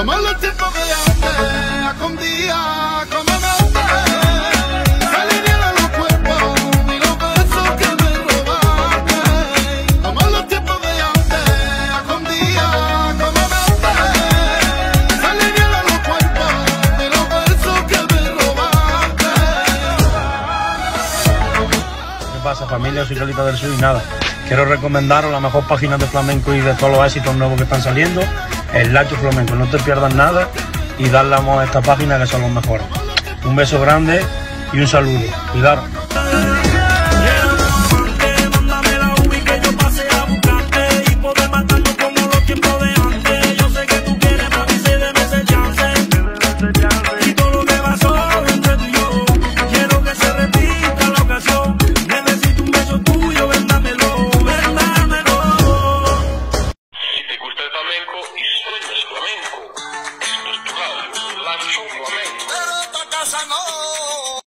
Como en los tiempos de antes, escondía como antes. Se alinearon los cuerpos y los besos que me robaste. Como en los tiempos de antes, escondía como antes. Se alinearon los cuerpos y los besos que me robaste. ¿Qué pasa familia? Soy Carlita del Sur y nada. Quiero recomendaros la mejor página de flamenco y de todos los éxitos nuevos que están saliendo, el Lacho Flamenco. No te pierdas nada y darle amor a esta página que son los mejores. Un beso grande y un saludo. Cuidado. El